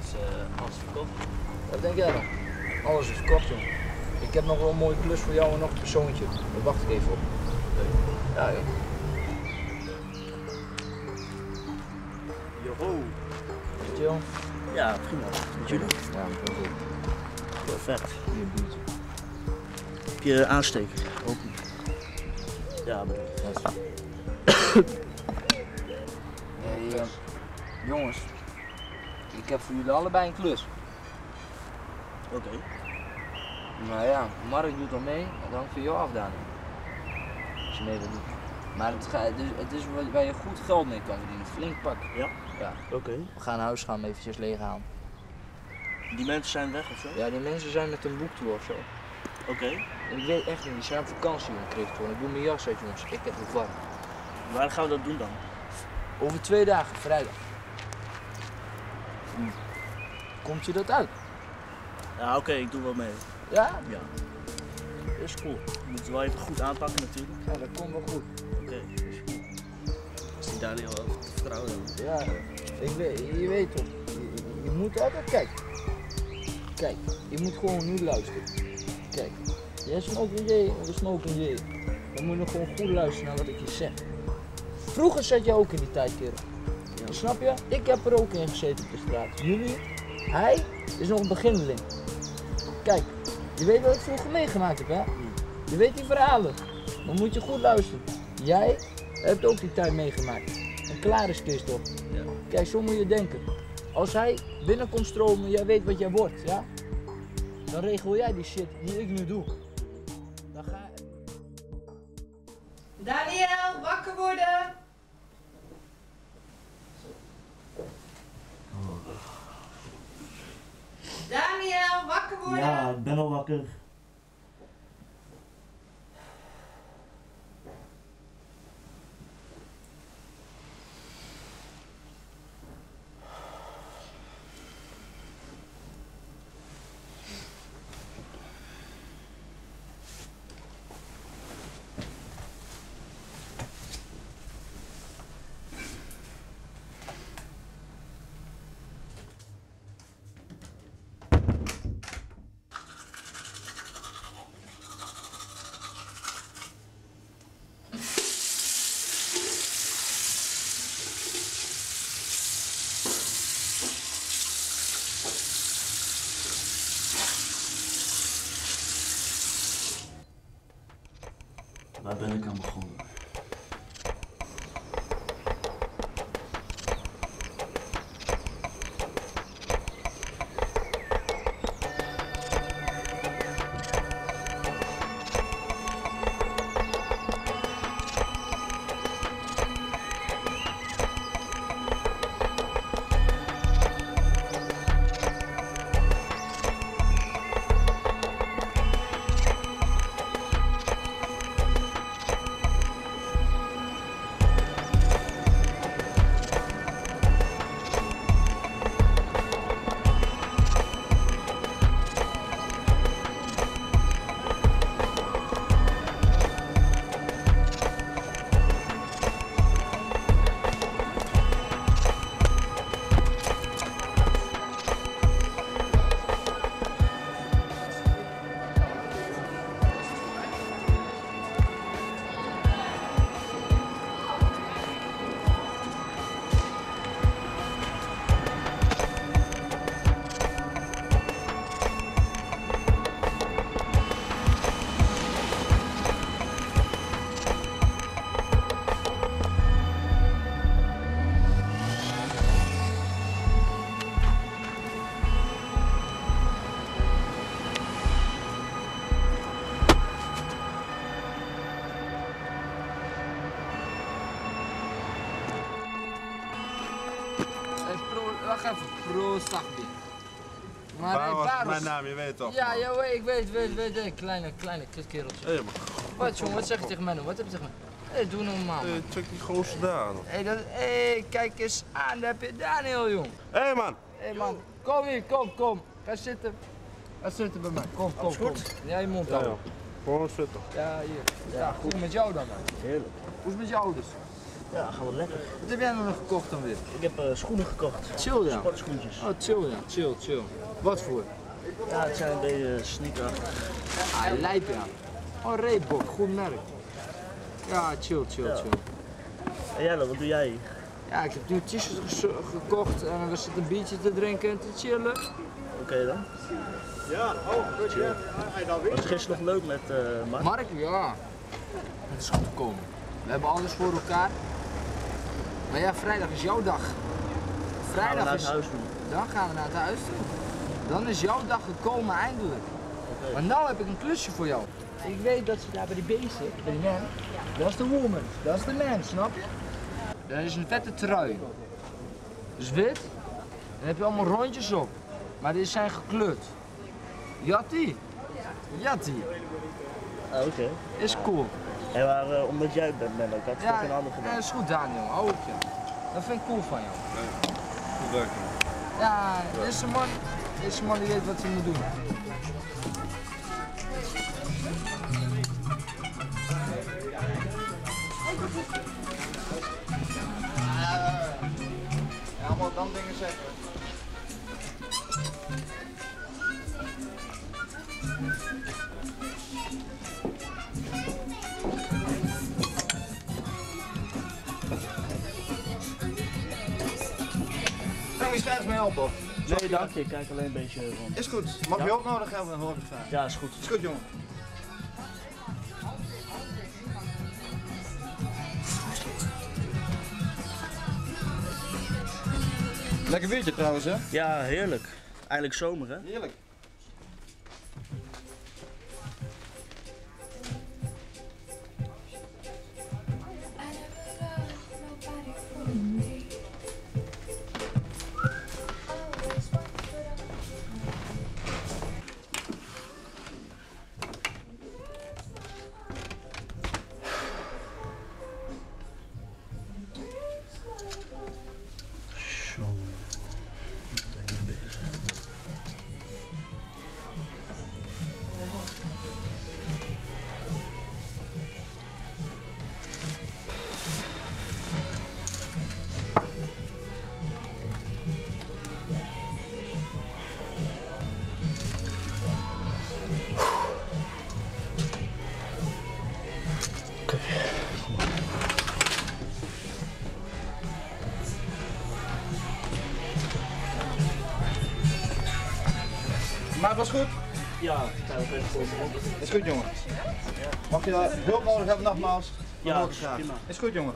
Is eh, alles verkocht? Wat denk jij dan? Alles is verkocht, jongen. Ik heb nog wel een mooie klus voor jou en nog een persoontje. Daar wacht ik even op. Ja, joh. Joho. Chill. Ja, prima. Met jullie? Ja, dat is Perfect. Hier, je aansteker? Open. Ja. Hey, eh, jongens, ik heb voor jullie allebei een klus. Oké. Nou ja, Mark doet al mee, dat hangt van jou af, Daniel. Als je mee wilt doen. Maar het, ga- het is, het is waar- je goed geld mee kan verdienen, flink pak. Ja? Ja. Oké. We gaan naar huis gaan, hem eventjes leeg halen. Die mensen zijn weg of zo? Ja, die mensen zijn met een boektour of zo. Oké. Ik weet echt niet, die zijn op vakantie, kreeg ik doe mijn jas uit, jongens. Ik heb het warm. Waar gaan we dat doen dan? Over twee dagen, vrijdag. Hm. Komt je dat uit? Ja, oké, ik doe wel mee. Ja? Ja. Is cool. Je moet het wel even goed aanpakken natuurlijk. Ja, dat komt wel goed. Oké, is goed. Als die Daniel wel vertrouwen. Ja, ik weet, je weet toch. Je, je- moet altijd, kijk. Kijk, je moet gewoon nu luisteren. Kijk, jij smokt een J, we smoken een J. Dan moet je gewoon goed luisteren naar wat ik je zeg. Vroeger zat je ook in die tijd, kerel. Ja. Snap je? Ik heb er ook in gezeten op de straat. Jullie, hij is nog een beginneling. Kijk, je weet wat ik vroeger meegemaakt heb, hè? Je weet die verhalen. Dan moet je goed luisteren. Jij hebt ook die tijd meegemaakt. En klaar is toch? Ja. Kijk, zo moet je denken. Als hij binnenkomt stromen, jij weet wat jij wordt, ja? Dan regel jij die shit die ik nu doe. Daniel, wakker worden! Daniel, wakker worden! Ja, ik ben al wakker. Waar ben ik aan begonnen? Wacht even. Tachbi. Maar Waar hey, was Baros. mijn naam, je weet toch? Ja, ja, weet- ik weet, weet, weet, weet. Kleine, kleine kutkereltje. Hé man, Wat jongen, wat zeg je tegen mij nou? Wat heb je tegen mij? Hé, doe normaal. hey, check die gozer daar. Hé, dat, hé, kijk eens aan, daar heb je Daniel, jong. Hé hey, man, Hé man, kom hier, kom, kom. Ga zitten. Ga zitten bij mij. Kom, kom, kom. Ja, je mond Ja, houden. 140. Ja, hier. Ja, goed met jou dan. man. Heerlijk. Hoe is het met je ouders? Ja, gaat wel lekker. Wat heb jij nou nog gekocht dan weer? Ik heb eh, schoenen gekocht. Chill ja. Sportschoentjes. Oh, chill ja. Chill, chill. Wat voor? Ja, het zijn een beetje sneakerachtig. Ah, lijp ja. Oh, Reebok, goed merk. Ja, chill, chill, Ja. chill. En jij dan, wat doe jij? Ja, ik heb nu t-shirts gekocht en we zitten een biertje te drinken en te chillen. Oké dan. Ja, oh, goed ja. Hij dan weer. Was het gisteren nog leuk met eh Mark? Mark, ja. Het is goed gekomen. We hebben alles voor elkaar. Maar ja, vrijdag is jouw dag. Gaan we Vrijdag naar is... het huis doen. Dan gaan we naar het huis toe. Dan is jouw dag gekomen eindelijk. Maar nou heb ik een klusje voor jou. Ik weet dat ze daar bij die basic, bij die man, dat is de woman, dat is de man, snap je? Dat is een vette trui. Dus wit, dan heb je allemaal rondjes op. Maar die zijn gekleurd. Jatti. Jatti. Ah, Oké. Is cool. En eh, omdat jij bent, ben ook, had het Ja, ook een ander ja, gedaan. dat is goed Daniel, hou op je. Dat vind ik cool van jou. Goed werk. Ja, dit is een man, dit is een man die weet wat hij moet doen. Ja, allemaal dan dingen zeggen. Kan je straks mee helpen? Nee, dank je. Ik kijk alleen een beetje rond. Is goed. Mag je hulp nodig hebben? Dan hoor ik graag. Ja, is goed. Is goed, jongen. Lekker weertje trouwens, hè? Ja, heerlijk. Eindelijk zomer, hè? Heerlijk. Maar het was goed. Ja, voor Is goed, jongen. Mag je hulp nodig hebben, nogmaals? Ja. Is goed, jongen.